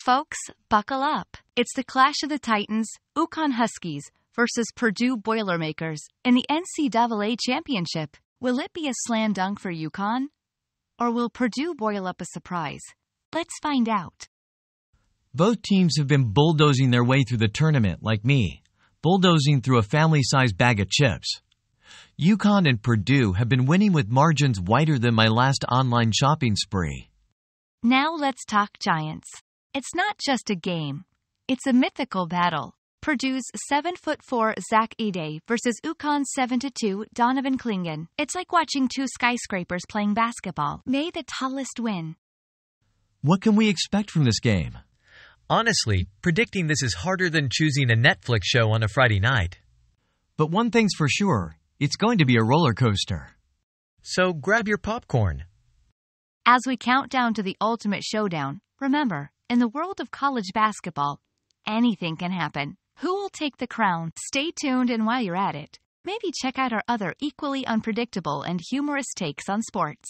Folks, buckle up. It's the clash of the Titans, UConn Huskies, versus Purdue Boilermakers in the NCAA Championship. Will it be a slam dunk for UConn? Or will Purdue boil up a surprise? Let's find out. Both teams have been bulldozing their way through the tournament like me, bulldozing through a family sized bag of chips. UConn and Purdue have been winning with margins wider than my last online shopping spree. Now let's talk Giants. It's not just a game, it's a mythical battle. Purdue's 7 foot 4 Zach Edey versus UConn's 7 2 Donovan Clingan. It's like watching two skyscrapers playing basketball. May the tallest win. What can we expect from this game? Honestly, predicting this is harder than choosing a Netflix show on a Friday night. But one thing's for sure it's going to be a roller coaster. So grab your popcorn. As we count down to the ultimate showdown, remember, in the world of college basketball, anything can happen. Who will take the crown? Stay tuned, and while you're at it, maybe check out our other equally unpredictable and humorous takes on sports.